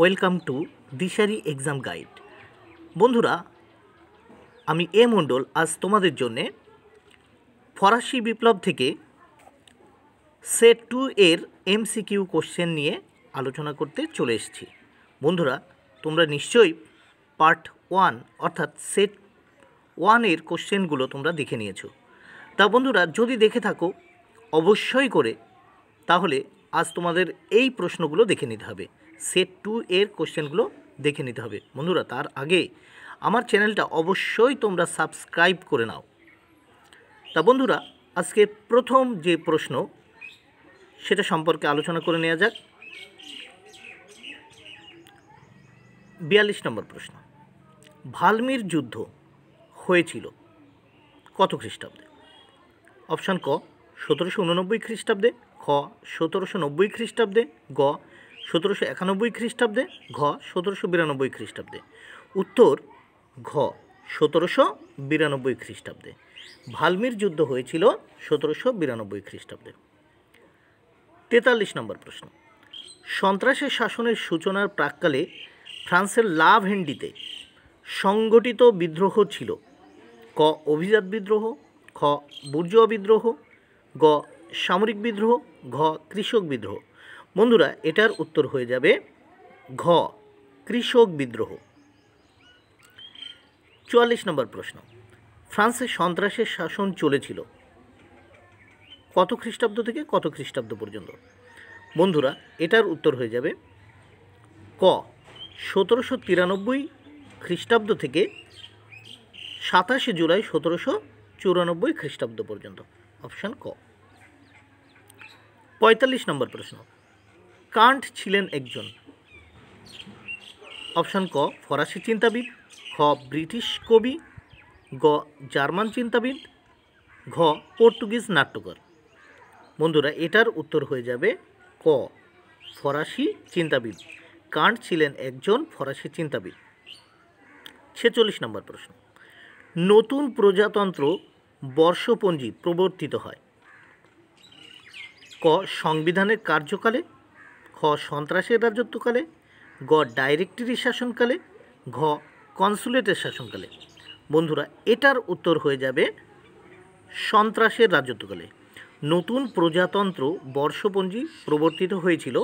Welcome to Dishari exam guide. বন্ধুরা, আমি এ মণ্ডল আজ তোমাদের জন্যে ফরাসি বিপ্লব থেকে সেট টু এর এমসিকিউ কোশ্চেন নিয়ে আলোচনা করতে চলে এসেছি। বন্ধুরা, তোমরা নিশ্চয়ই পার্ট ওয়ান অর্থাৎ সেট ওয়ানের কোশ্চেনগুলো তোমরা দেখে নিয়েছো। তা বন্ধুরা, যদি দেখে থাকো, অবশ্যই করে, তাহলে আজ তোমাদের এই প্রশ্নগুলো দেখে নিতে হবে। সেট টু এর কোশ্চেনগুলো দেখে নিতে হবে। বন্ধুরা, তার আগে আমার চ্যানেলটা অবশ্যই তোমরা সাবস্ক্রাইব করে নাও। তা বন্ধুরা, আজকে প্রথম যে প্রশ্ন, সেটা সম্পর্কে আলোচনা করে নেওয়া যাক। বিয়াল্লিশ নম্বর প্রশ্ন, ভালমির যুদ্ধ হয়েছিল কত খ্রিস্টাব্দে? অপশান ক, সতেরোশো উননব্বই খ্রিস্টাব্দে, খ, সতেরোশো নব্বই খ্রিস্টাব্দে, গ সতেরোশো একানব্বই খ্রিস্টাব্দে, ঘ, সতেরোশো বিরানব্বই খ্রিস্টাব্দে। উত্তর, ঘ, সতেরোশো বিরানব্বই খ্রিস্টাব্দে। ভালমির যুদ্ধ হয়েছিল সতেরোশো বিরানব্বই খ্রিস্টাব্দে। তেতাল্লিশ নম্বর প্রশ্ন। সন্ত্রাসের শাসনের সূচনার প্রাককালে ফ্রান্সের লাভ হেন্ডিতে সংগঠিত বিদ্রোহ ছিল। ক, অভিজাত বিদ্রোহ, খ, বুর্জোয়া বিদ্রোহ, গ, সামরিক বিদ্রোহ, ঘ, কৃষক বিদ্রোহ। বন্ধুরা, এটার উত্তর হয়ে যাবে ঘ, কৃষক বিদ্রোহ। চুয়াল্লিশ নম্বর প্রশ্ন, ফ্রান্সে সন্ত্রাসের শাসন চলেছিল। কত খ্রিস্টাব্দ থেকে কত খ্রিস্টাব্দ পর্যন্ত? বন্ধুরা, এটার উত্তর হয়ে যাবে ক, সতেরোশো তিরানব্বই খ্রিস্টাব্দ থেকে সাতাশে জুলাই সতেরোশো চুরানব্বই খ্রিস্টাব্দ পর্যন্ত। অপশান ক। পঁয়তাল্লিশ নম্বর প্রশ্ন কান্ট ছিলেন একজন। অপশান ক, ফরাসি চিন্তাবিদ, খ, ব্রিটিশ কবি, গ, জার্মান চিন্তাবিদ, ঘ, পর্তুগিজ নাট্যকার। বন্ধুরা, এটার উত্তর হয়ে যাবে ক, ফরাসি চিন্তাবিদ। কান্ট ছিলেন একজন ফরাসি চিন্তাবিদ। ছেচল্লিশ নম্বর প্রশ্ন। নতুন প্রজাতন্ত্র বর্ষপঞ্জি প্রবর্তিত হয়। ক, সংবিধানের কার্যকালে খ সন্ত্রাসের রাজত্বকালে গ ডাইরেক্টরি শাসনকালে, ঘ কনসুলেটের শাসনকালে। বন্ধুরা, এটার উত্তর হয়ে যাবে সন্ত্রাসের রাজত্বকালে। নতুন প্রজাতন্ত্র বর্ষপঞ্জি প্রবর্তিত হয়েছিল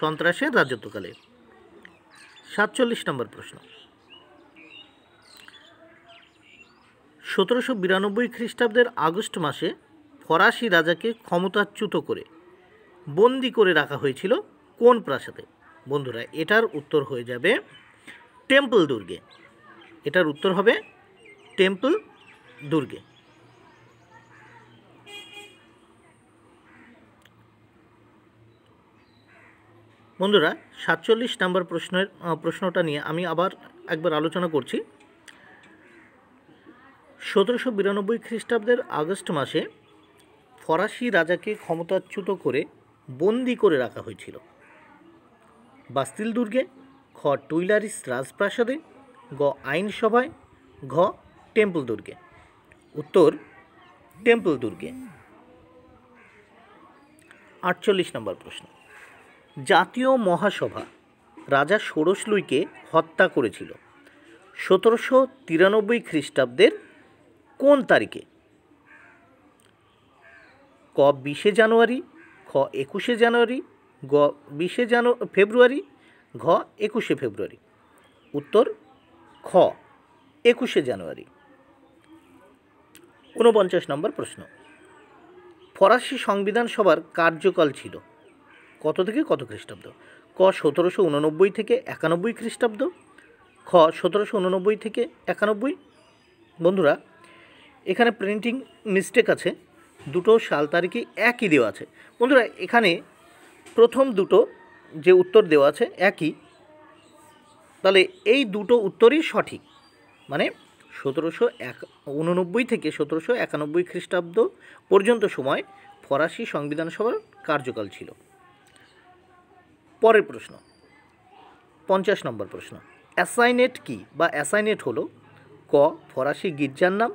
সন্ত্রাসের রাজত্বকালে। সাতচল্লিশ নম্বর প্রশ্ন। সতেরোশো বিরানব্বই খ্রিস্টাব্দের আগস্ট মাসে ফরাসি রাজাকে ক্ষমতাচ্যুত করে বন্দি করে রাখা হয়েছিল কোন প্রাসাদে? বন্ধুরা, এটার উত্তর হয়ে যাবে টেম্পল দুর্গে। এটার উত্তর হবে টেম্পল দুর্গে। বন্ধুরা, সাতচল্লিশ নাম্বার প্রশ্নের প্রশ্নটা নিয়ে আমি আবার একবার আলোচনা করছি। সতেরোশো বিরানব্বই খ্রিস্টাব্দের আগস্ট মাসে ফরাসি রাজাকে ক্ষমতাচ্যুত করে বন্দি করে রাখা হয়েছিল। বাস্তিল দুর্গে খ টুইলারিস রাজপ্রাসাদে, গ আইনসভায়, ঘ টেম্পল দুর্গে উত্তর টেম্পল দুর্গে আটচল্লিশ নম্বর প্রশ্ন। জাতীয় মহাসভা, রাজা ষোড়শলুইকে হত্যা করেছিল। সতেরোশো তিরানব্বই খ্রিস্টাব্দের কোন তারিখে? ক বিশে জানুয়ারি, খ একুশে জানুয়ারি গ, বিশে জানু, ফেব্রুয়ারি, ঘ, একুশে ফেব্রুয়ারি। উত্তর, খ, একুশে জানুয়ারি। ঊনপঞ্চাশ নম্বর প্রশ্ন। ফরাসি সংবিধান সভার কার্যকাল ছিল। কত থেকে কত খ্রিস্টাব্দ? ক, সতেরোশো উননব্বই থেকে একানব্বই খ্রিস্টাব্দ। খ, সতেরোশো উননব্বই থেকে একানব্বই। বন্ধুরা, এখানে প্রিন্টিং মিস্টেক আছে। দুটো সাল তারিখই একই দেওয়া আছে। বন্ধুরা, এখানে প্রথম দুটো যে উত্তর দেওয়া আছে একই, তাহলে এই দুটো উত্তরই সঠিক। মানে সতেরোশো এক, উননব্বই থেকে সতেরোশো একানব্বই খ্রিস্টাব্দ পর্যন্ত সময় ফরাসি সংবিধান সভার কার্যকাল ছিল। পরের প্রশ্ন, পঞ্চাশ নম্বর প্রশ্ন, অ্যাসাইনেট কি? বা অ্যাসাইনেট হলো ক, ফরাসি গির্জার নাম,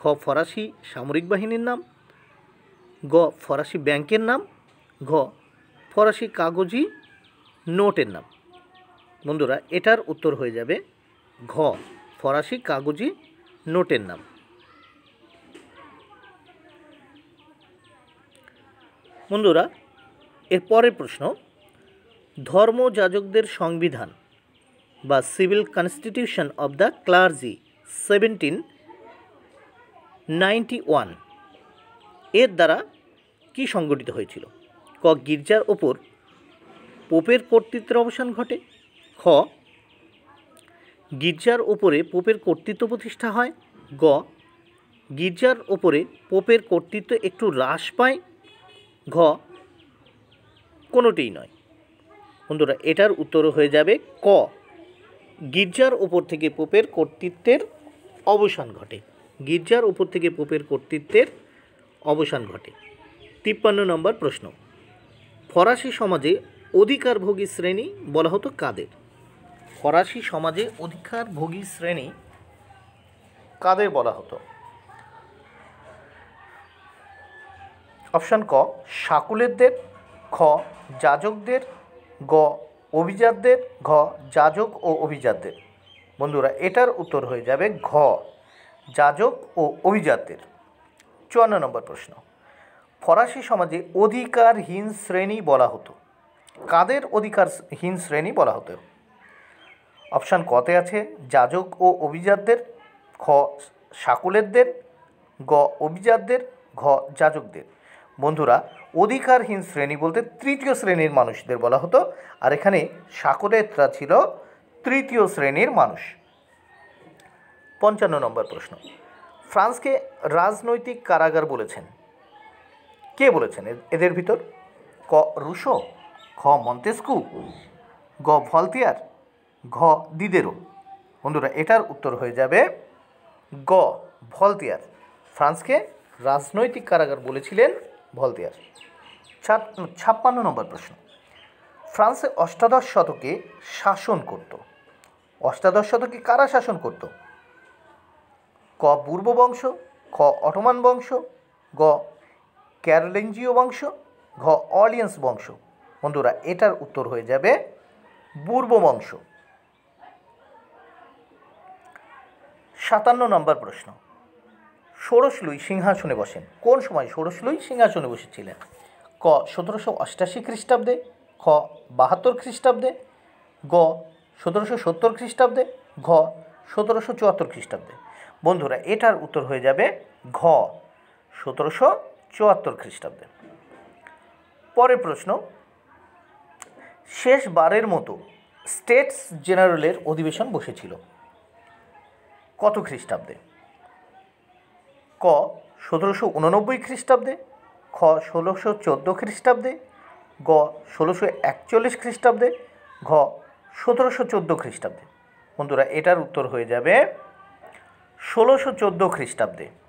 খ, ফরাসি সামরিক বাহিনীর নাম, গ, ফরাসি ব্যাংকের নাম, ঘ ফরাসি কাগজি নোটের নাম। বন্ধুরা, এটার উত্তর হয়ে যাবে ঘ, ফরাসি কাগজি নোটের নাম। বন্ধুরা, এর পরের প্রশ্ন ধর্মযাজকদের সংবিধান বা civil constitution of the clergy seventeen ninety one, এর দ্বারা কি সংগঠিত হয়েছিল? ক গির্জার ওপর পোপের কর্তৃত্বের অবসান ঘটে, খ গির্জার ওপরে পোপের কর্তৃত্ব প্রতিষ্ঠা হয়, গ গির্জার ওপরে পোপের কর্তৃত্ব একটু হ্রাস পায়, ঘ কোনোটিই নয়। বন্ধুরা, এটার উত্তর হয়ে যাবে ক। গির্জার ওপর থেকে পোপের কর্তৃত্বের অবসান ঘটে। গির্জার ওপর থেকে পোপের কর্তৃত্বের অবসান ঘটে। তিপ্পান্ন নম্বর প্রশ্ন। ফরাসি সমাজে অধিকারভোগী শ্রেণি বলা হতো কাদের? ফরাসি সমাজে অধিকারভোগী শ্রেণি কাদের বলা হতো? অপশান ক সাকুলেরদের খ, যাজকদের, গ, অভিজাতদের, ঘ, যাজক ও অভিজাতদের। বন্ধুরা, এটার উত্তর হয়ে যাবে ঘ, যাজক ও অভিজাতদের। চুয়ান্ন নম্বর প্রশ্ন। ফরাসি সমাজে অধিকারহীন শ্রেণি বলা হতো। কাদের অধিকারহীন শ্রেণি বলা হতো? অপশান কতে আছে, যাজক ও অভিজাতদের, খ সাকুলেরদের গ, অভিজাতদের, ঘ, যাজকদের। বন্ধুরা, অধিকারহীন শ্রেণি বলতে তৃতীয় শ্রেণির মানুষদের বলা হতো, আর এখানে সাকুলেতরা ছিল তৃতীয় শ্রেণির মানুষ। পঞ্চান্ন নম্বর প্রশ্ন। ফ্রান্সকে রাজনৈতিক কারাগার বলেছেন। কে বলেছেন? এদের ভিতর ক রুশো, খ মন্তেস্কু, গ ভলতিয়ার, ঘ দিদেরো বন্ধুরা, এটার উত্তর হয়ে যাবে গ ভলতিয়ার। ফ্রান্সকে রাজনৈতিক কারাগার বলেছিলেন ভলতিয়ার। ছাপ্পান্ন নম্বর প্রশ্ন। ফ্রান্সে অষ্টাদশ শতকে শাসন করত। অষ্টাদশ শতকে কারা শাসন করত? ক পূর্ব বংশ খ অটোমান বংশ, গ ক্যারোলেঞ্জিও বংশ, ঘ. অলিয়েন্স বংশ। বন্ধুরা, এটার উত্তর হয়ে যাবে পূর্ব বংশ। সাতান্ন নম্বর প্রশ্ন। ষোড়শলুই সিংহাসনে বসেন। কোন সময় ষোড়শলুই সিংহাসনে বসেছিলেন? ক. সতেরোশো অষ্টাশি খ্রিস্টাব্দে, খ. বাহাত্তর খ্রিস্টাব্দে, গ. সতেরোশো সত্তর খ্রিস্টাব্দে, ঘ. সতেরোশো চুয়াত্তর খ্রিস্টাব্দে। বন্ধুরা, এটার উত্তর হয়ে যাবে ঘ। সতেরোশো চুয়াত্তর খ্রিস্টাব্দে। পরের প্রশ্ন, শেষবারের মতো স্টেটস জেনারেলের অধিবেশন বসেছিল। কত খ্রিস্টাব্দে? ক, সতেরোশো উননব্বই খ্রিস্টাব্দে, খ, ষোলোশো চোদ্দ খ্রিস্টাব্দে, গ, ষোলোশো একচল্লিশ খ্রিস্টাব্দে, ঘ, সতেরোশো চোদ্দ খ্রিস্টাব্দে। বন্ধুরা, এটার উত্তর হয়ে যাবে ষোলোশো চোদ্দ খ্রিস্টাব্দে।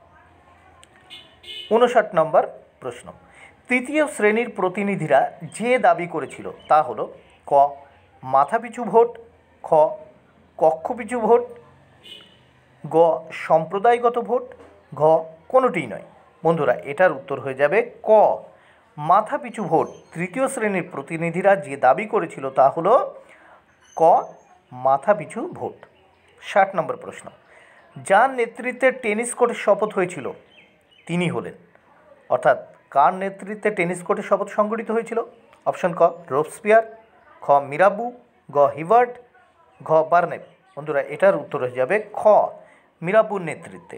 উনষাট নম্বর প্রশ্ন। তৃতীয় শ্রেণির প্রতিনিধিরা যে দাবি করেছিল তা হলো, ক, মাথাপিছু ভোট, খ, কক্ষপিছু ভোট, গ, সম্প্রদায়গত ভোট, ঘ, কোনোটিই নয়। বন্ধুরা, এটার উত্তর হয়ে যাবে ক। মাথাপিছু ভোট, তৃতীয় শ্রেণির প্রতিনিধিরা যে দাবি করেছিল তা হলো, ক, মাথাপিছু ভোট। ষাট নম্বর প্রশ্ন। যার নেতৃত্বে টেনিস কোর্টের শপথ হয়েছিল তিনি হলেন। অর্থাৎ কার নেতৃত্বে টেনিস কোর্টে শপথ সংগঠিত হয়েছিল? অপশন ক রোবসপিয়ার খ, মিরাবু, গ হিভার্ট ঘ বার্নেপ বন্ধুরা, এটার উত্তর হয়ে যাবে খ, মিরাবুর নেতৃত্বে।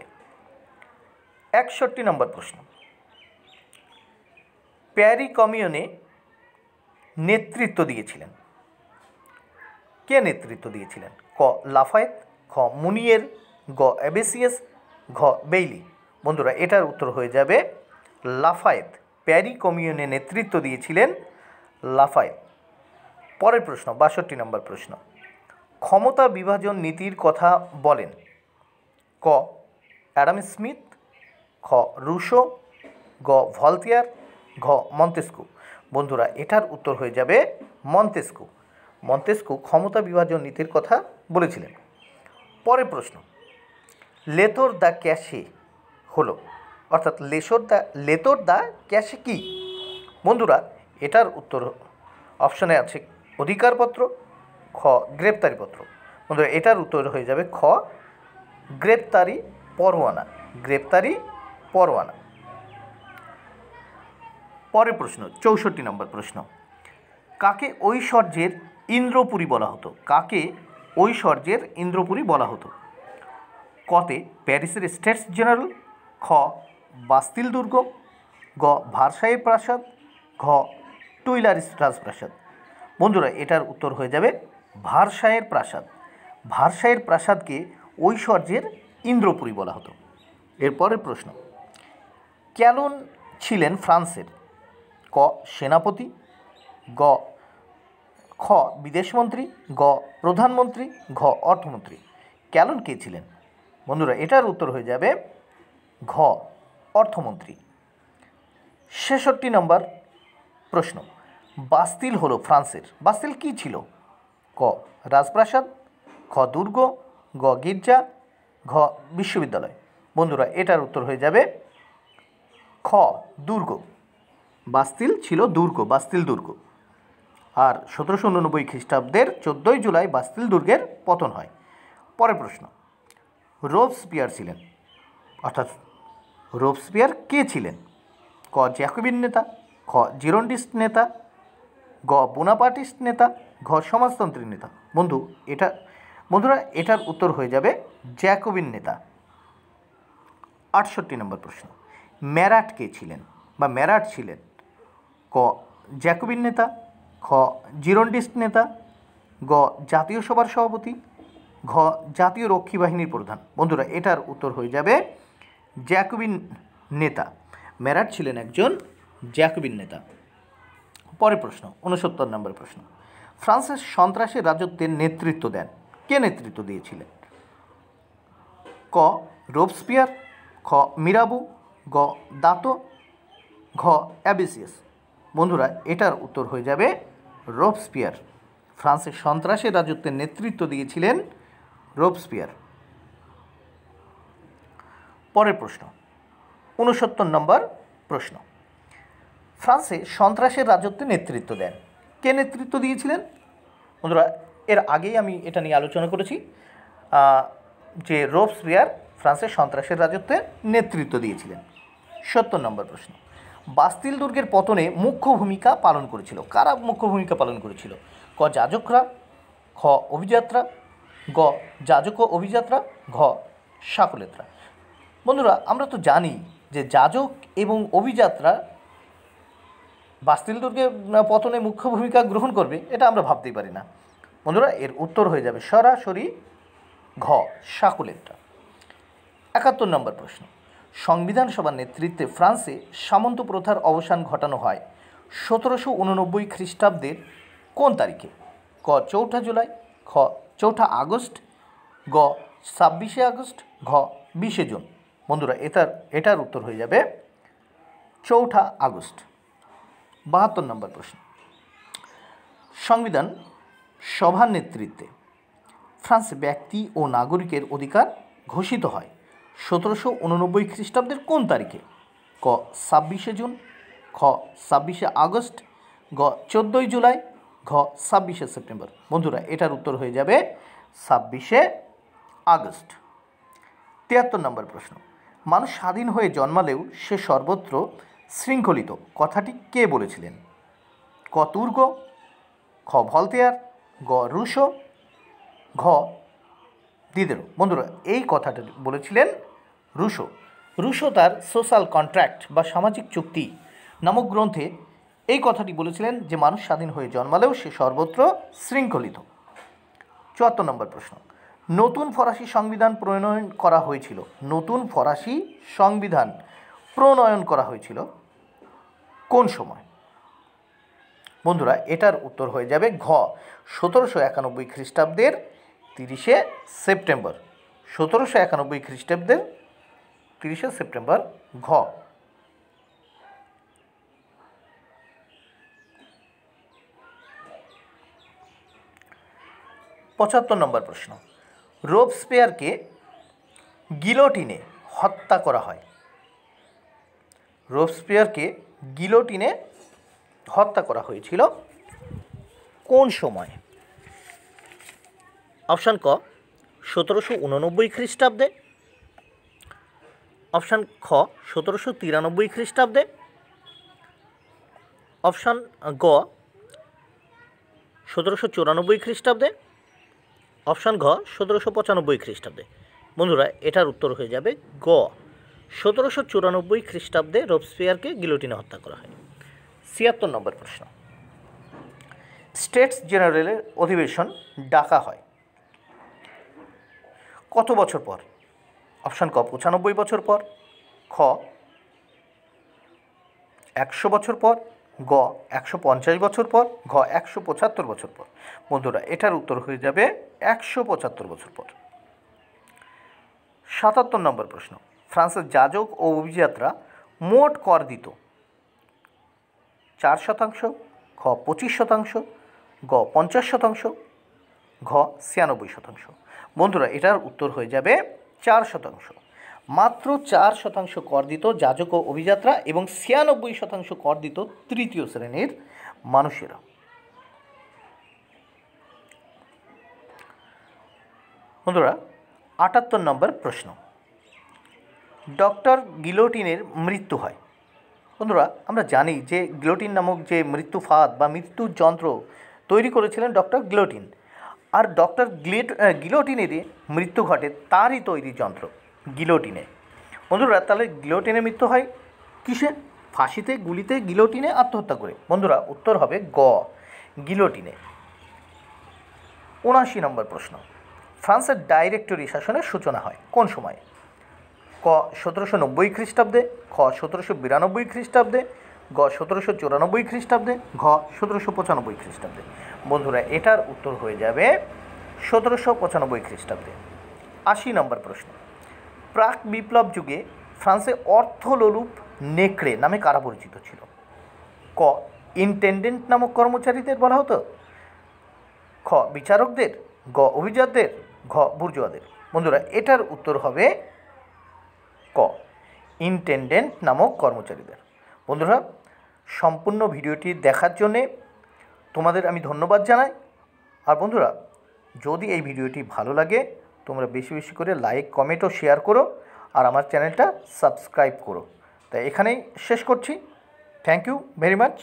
একষট্টি নম্বর প্রশ্ন। প্যারি কমিউনে নেতৃত্ব দিয়েছিলেন। কে নেতৃত্ব দিয়েছিলেন? ক, লাফায়েত, খ, মুনিয়ের, গ, অ্যাবেসিয়াস, ঘ, বেইলি। বন্ধুরা, এটার উত্তর হয়ে যাবে লাফায়েত। প্যারি কমিউনে নেতৃত্ব দিয়েছিলেন লাফায়েত। পরের প্রশ্ন, বাষট্টি নম্বর প্রশ্ন। ক্ষমতা বিভাজন নীতির কথা বলেন। ক, অ্যাডাম স্মিথ, খ, রুশো, গ ভলতিয়ার ঘ, মন্তেস্কু। বন্ধুরা, এটার উত্তর হয়ে যাবে মন্তেস্কু। মন্তেস্কু ক্ষমতা বিভাজন নীতির কথা বলেছিলেন। পরের প্রশ্ন, লেতর দ্য ক্যাশে হলো। অর্থাৎ lesser the latter the cache কি? বন্ধুরা, এটার উত্তর অপশনে আছে অধিকারপত্র খ খ গ্রেপ্তারিপত্র। বন্ধুরা, এটার উত্তর হয়ে যাবে খ গ্রেপ্তারি পরোয়ানা। গ্রেপ্তারি পরোয়ানা। পরের প্রশ্ন, চৌষট্টি নম্বর প্রশ্ন। কাকে ঐশ্বর্যের ইন্দ্রপুরী বলা হতো? কাকে ঐশ্বর্যের ইন্দ্রপুরী বলা হতো? কতে প্যারিসের স্টেটস জেনারেল খ, বাস্তিল দুর্গ, গ, ভারসাই প্রাসাদ, ঘ টুইলারিস রাজপ্রাসাদ। বন্ধুরা, এটার উত্তর হয়ে যাবে ভারসায়ের প্রাসাদ। ভারসায়ের প্রাসাদকে ঐশ্বর্যের ইন্দ্রপুরী বলা হতো। এরপরের প্রশ্ন, ক্যালন ছিলেন ফ্রান্সের? ক, সেনাপতি, গ, খ, বিদেশমন্ত্রী, গ, প্রধানমন্ত্রী, ঘ, অর্থমন্ত্রী। ক্যালন কে ছিলেন? বন্ধুরা, এটার উত্তর হয়ে যাবে ঘ, অর্থমন্ত্রী। ছেষট্টি নম্বর প্রশ্ন, বাস্তিল হলো ফ্রান্সের। বাস্তিল কি ছিল? ক, রাজপ্রাসাদ, খ, দুর্গ, গ, গির্জা, ঘ, বিশ্ববিদ্যালয়। বন্ধুরা, এটার উত্তর হয়ে যাবে খ, দুর্গ। বাস্তিল ছিল দুর্গ, বাস্তিল দুর্গ। আর সতেরোশো উননব্বই খ্রিস্টাব্দের চোদ্দোই জুলাই বাস্তিল দুর্গের পতন হয়। পরের প্রশ্ন রোবসপিয়ার ছিলেন। অর্থাৎ রোবসপিয়ার কে ছিলেন? ক, জ্যাকোবিন নেতা, খ, জিরন্ডিস্ট নেতা, গ, বোনাপার্টিস্ট নেতা, ঘ, সমাজতন্ত্রী নেতা। বন্ধু, এটা, বন্ধুরা, এটার উত্তর হয়ে যাবে জ্যাকোবিন নেতা। আটষট্টি নম্বর প্রশ্ন, ম্যারাট কে ছিলেন বা ম্যারাট ছিলেন? ক, জ্যাকোবিন নেতা, খ, জিরন্ডিস্ট নেতা, গ, জাতীয় সভার সভাপতি, ঘ, জাতীয় রক্ষী বাহিনীর প্রধান। বন্ধুরা, এটার উত্তর হয়ে যাবে জ্যাকোবিন নেতা। ম্যারাট ছিলেন একজন জ্যাকোবিন নেতা। পরের প্রশ্ন উনসত্তর নম্বর প্রশ্ন। ফ্রান্সের সন্ত্রাসী রাজত্বের নেতৃত্ব দেন। কে নেতৃত্ব দিয়েছিলেন? ক, রোবসপিয়ার, খ, মিরাবু, গ, দাতো, ঘ, অ্যাবিসিয়াস। বন্ধুরা, এটার উত্তর হয়ে যাবে রোবসপিয়ার। ফ্রান্সের সন্ত্রাসী রাজত্বের নেতৃত্ব দিয়েছিলেন রোবসপিয়ার। পরের প্রশ্ন। উনসত্তর নম্বর প্রশ্ন। ফ্রান্সে সন্ত্রাসের রাজত্বে নেতৃত্ব দেন। কে নেতৃত্ব দিয়েছিলেন? বন্ধুরা, এর আগেই আমি এটা নিয়ে আলোচনা করেছি যে যে রোবসপিয়ার ফ্রান্সের সন্ত্রাসের রাজত্বে নেতৃত্ব দিয়েছিলেন। সত্তর নম্বর প্রশ্ন। বাস্তিল দুর্গের পতনে মুখ্য ভূমিকা পালন করেছিল। কারা মুখ্য ভূমিকা পালন করেছিল? ক, যাজকরা, খ অভিযাত্রা গ, যাজক অভিযাত্রা ঘ, সাকলেত্রা। বন্ধুরা, আমরা তো জানি যে যাজক এবং অভিযাত্রা বাস্তিল দুর্গে পতনে মুখ্য ভূমিকা গ্রহণ করবে, এটা আমরা ভাবতেই পারি না। বন্ধুরা, এর উত্তর হয়ে যাবে সরাসরি ঘ সাকুলেরটা একাত্তর নম্বর প্রশ্ন। সংবিধান সভার নেতৃত্বে ফ্রান্সে সামন্ত প্রথার অবসান ঘটানো হয় সতেরোশো উননব্বই খ্রিস্টাব্দের কোন তারিখে? ক, চৌঠা জুলাই, খ, চৌঠা আগস্ট, গ, ছাব্বিশে আগস্ট, ঘ, বিশে জুন। বন্ধুরা, এটার এটার উত্তর হয়ে যাবে চৌঠা আগস্ট। বাহাত্তর নম্বর প্রশ্ন। সংবিধান সভার নেতৃত্বে ফ্রান্স ব্যক্তি ও নাগরিকের অধিকার ঘোষিত হয় সতেরোশো উননব্বই খ্রিস্টাব্দের কোন তারিখে? ক, ছাব্বিশে জুন, খ, ছাব্বিশে আগস্ট, গ, চোদ্দোই জুলাই, ঘ, ছাব্বিশে সেপ্টেম্বর। বন্ধুরা, এটার উত্তর হয়ে যাবে ছাব্বিশে আগস্ট। তিয়াত্তর নম্বর প্রশ্ন। মানুষ স্বাধীন হয়ে জন্মালেও সে সর্বত্র শৃঙ্খলিত। কথাটি কে বলেছিলেন? ক তুর্গ, খ ভলতেয়ার, গ রুশো, ঘ দিদেরো। বন্ধুরা, এই কথাটা বলেছিলেন রুশো। রুশো তার সোশ্যাল কন্ট্রাক্ট বা সামাজিক চুক্তি নামক গ্রন্থে এই কথাটি বলেছিলেন যে, মানুষ স্বাধীন হয়ে জন্মালেও সে সর্বত্র শৃঙ্খলিত। চুয়াত্তর নম্বর প্রশ্ন। নতুন ফরাসি সংবিধান প্রণয়ন করা হয়েছিল। নতুন ফরাসি সংবিধান প্রণয়ন করা হয়েছিল কোন সময়? বন্ধুরা, এটার উত্তর হয়ে যাবে ঘ, সতেরোশো একানব্বই খ্রিস্টাব্দের তিরিশে সেপ্টেম্বর। সতেরোশো একানব্বই খ্রিস্টাব্দের তিরিশে সেপ্টেম্বর, ঘ। পঁচাত্তর নম্বর প্রশ্ন। রোবসপেয়ারকে গিলোটিনে হত্যা করা হয়। রোবসপেয়ারকে গিলোটিনে হত্যা করা হয়েছিল কোন সময়? অপশান ক, সতেরোশো উননব্বই খ্রিস্টাব্দে। অপশান খ, সতেরোশো তিরানব্বই খ্রিস্টাব্দে। অপশান গ, সতেরোশো চুরানব্বই খ্রিস্টাব্দে। অপশান ঘ, সতেরোশো পঁচানব্বই খ্রিস্টাব্দে। বন্ধুরা, এটার উত্তর হয়ে যাবে গ, সতেরোশো চুরানব্বই খ্রিস্টাব্দে রোবস্পিয়ারকে গিলোটিনে হত্যা করা হয়। ছিয়াত্তর নম্বর প্রশ্ন। স্টেটস জেনারেলের অধিবেশন ডাকা হয়। কত বছর পর? অপশান ক, পঁচানব্বই বছর পর। খ, একশো বছর পর। গ, একশো পঞ্চাশ বছর পর, ঘ, একশো পঁচাত্তর বছর পর। বন্ধুরা, এটার উত্তর হয়ে যাবে একশো পঁচাত্তর বছর পর। সাতাত্তর নম্বর প্রশ্ন। ফ্রান্সের যাজক ও অভিযাত্রা মোট কর দিত চার শতাংশ খ পঁচিশ শতাংশ গ পঞ্চাশ শতাংশ, ঘ, ছিয়ানব্বই শতাংশ। বন্ধুরা, এটার উত্তর হয়ে যাবে চার শতাংশ। মাত্র চার শতাংশ কর দিত যাজক ও অভিযাত্রা এবং ছিয়ানব্বই শতাংশ কর দিত তৃতীয় শ্রেণির মানুষেরা। বন্ধুরা, আটাত্তর নম্বর প্রশ্ন। ডক্টর গিলোটিনের মৃত্যু হয়। বন্ধুরা, আমরা জানি যে গ্লোটিন নামক যে মৃত্যু ফাঁদ বা মৃত্যুর যন্ত্র তৈরি করেছিলেন ডক্টর গ্লোটিন। আর ডক্টর গ্লেট গিলোটিনেরই মৃত্যু ঘটে তারই তৈরি যন্ত্র। গিলোটিনে। বন্ধুরা, তাহলে গিলোটিনে মৃত্যু হয় কিসে ফাঁসিতে, গুলিতে গিলোটিনে আত্মহত্যা করে। বন্ধুরা, উত্তর হবে গ, গিলোটিনে। উনআশি নম্বর প্রশ্ন। ফ্রান্সের ডাইরেক্টরি শাসনের সূচনা হয় কোন সময়? ক, সতেরোশো নব্বই খ্রিস্টাব্দে, খ, সতেরোশো বিরানব্বই খ্রিস্টাব্দে, গ, সতেরোশো চুরানব্বই খ্রিস্টাব্দে, ঘ, সতেরোশো পঁচানব্বই খ্রিস্টাব্দে। বন্ধুরা, এটার উত্তর হয়ে যাবে সতেরোশো পঁচানব্বই খ্রিস্টাব্দে। আশি নম্বর প্রশ্ন। প্রাক বিপ্লব যুগে ফ্রান্সে অর্থলোলুপ নেকড়ে নামে কারা পরিচিত ছিল? ক, ইনটেন্ডেন্ট নামক কর্মচারীদের বলা হতো। খ, বিচারকদের। গ, অভিজাতদের। ঘ, বুর্জুয়াদের। বন্ধুরা, এটার উত্তর হবে ক, ইনটেন্ডেন্ট নামক কর্মচারীদের। বন্ধুরা, সম্পূর্ণ ভিডিওটি দেখার জন্যে তোমাদের আমি ধন্যবাদ জানাই। আর বন্ধুরা, যদি এই ভিডিওটি ভালো লাগে তোমরা বেশি বেশি করে লাইক কমেন্ট ও শেয়ার করো আর আমার চ্যানেলটা সাবস্ক্রাইব করো। তাই এখানেই শেষ করছি। Thank you very much